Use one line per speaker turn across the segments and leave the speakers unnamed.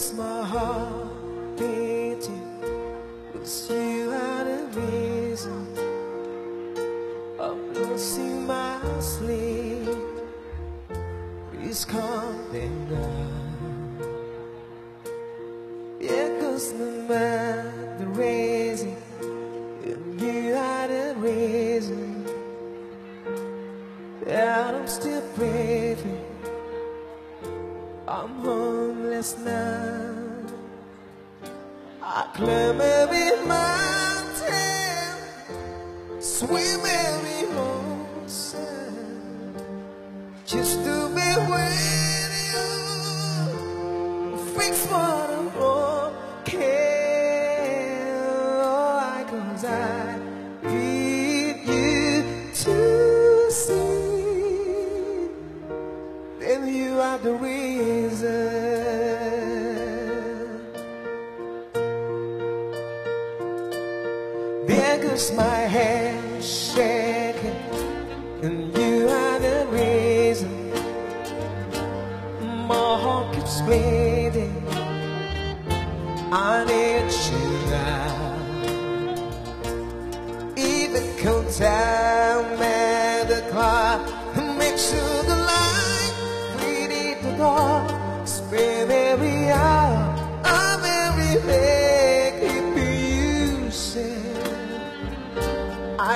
Cause my heart beating Cause you are the reason. I'm losing my sleep. Please coming down Yeah, cause no matter the reason You are the reason That I'm still breathing I'm homeless now. I climb every mountain, swim every ocean, just to be with you. Fix what I'm broken. Oh, cause I need you to see. Then you are the reason. My hand shaking, and you are the reason. My heart keeps bleeding. I need you now. Even cold time and the clock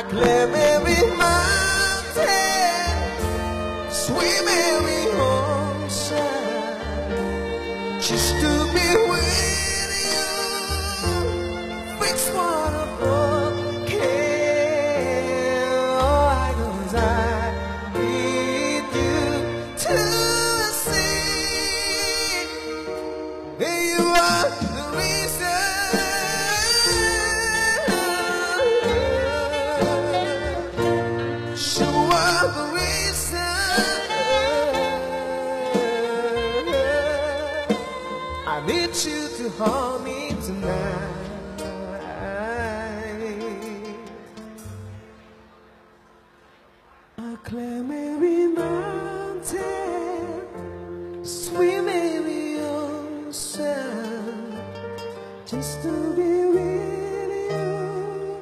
climb every mountain, swim every ocean, just to be with to hold me tonight. I climb every mountain, swim every ocean, just to be with you.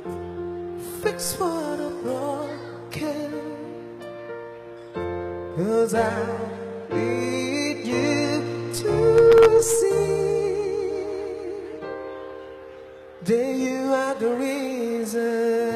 Fix what I'm broken, cause I need you to see that you are the reason.